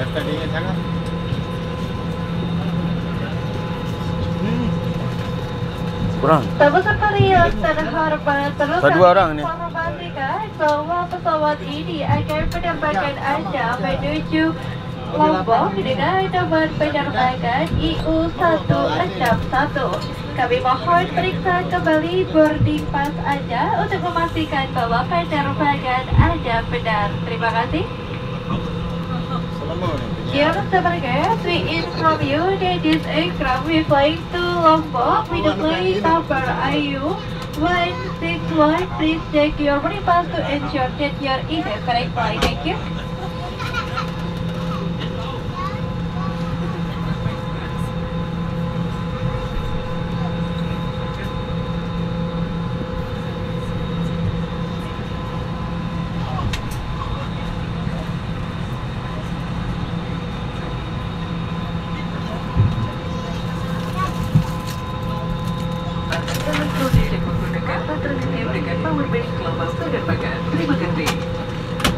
Daftar dingin sangat. Kurang. Periuk terhormat terus Ada dua orang nih. informasikan bahwa pesawat ini akan penerbangan Anda menuju Lombok dengan nomor penerbangan IU161. Kami mohon periksa kembali boarding pass Anda untuk memastikan bahwa penerbangan Anda benar. Terima kasih. Passengers, we inform you that this aircraft will fly to Lombok. With the plane number IU 161. Please check your pass to ensure that you are in the correct flight. Thank you. Elektronik menggunakan baterai lithium dengan power bank selama. Terima kasih.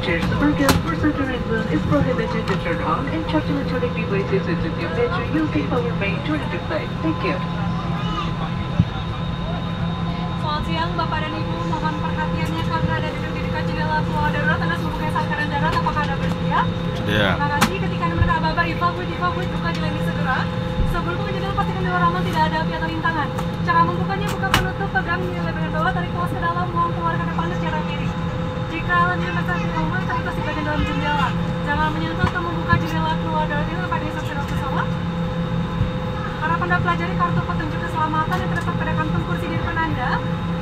The burger for certain reasons is prohibited to turn on and charge electronic devices with lithium battery using power bank during the flight. Thank you. Selamat siang Bapak dan Ibu, mohon perhatiannya karena ada duduk di dekat jendela keluar darurat Anda mempunyai sakaran darat, apakah Anda bersedia? Sedia. Terima kasih ketika Anda evakuasi evakuasi buka di ruangan tidak ada api atau rintangan Cara membukanya buka penutup, pegang nilai bagian bawah, tarik keluar ke dalam, buang keluar ke depan secara kiri Jika Anda merasa di rumah, tarik tas di bagian dalam jendela Jangan menyentuh atau membuka jendela keluar darurat itu pada saat pesawat Para Anda pelajari kartu petunjuk keselamatan yang terdapat pada kantung kursi di depan Anda.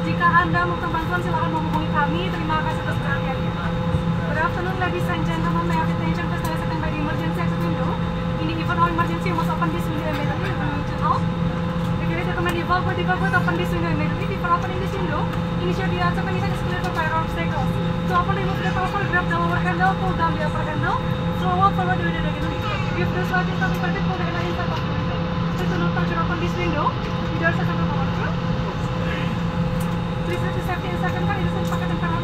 Jika Anda membutuhkan bantuan, silakan menghubungi kami. Terima kasih atas perhatiannya. Good afternoon, ladies and gentlemen. May I have attention please by the emergency exit window. In the event emergency, must open this window immediately. We will to help. If you recommend evacuate, evacuate, open this window immediately. Before opening this window, ensure the outside condition is clear for fire obstacles. To open, remove the power, grab the lower handle, pull down the handle, slow up forward the window again. If the slide is not inverted, pull the handle inside of the window. Please do not touch or open this window. The doors are covered with water. Please have the card. It is in pocket.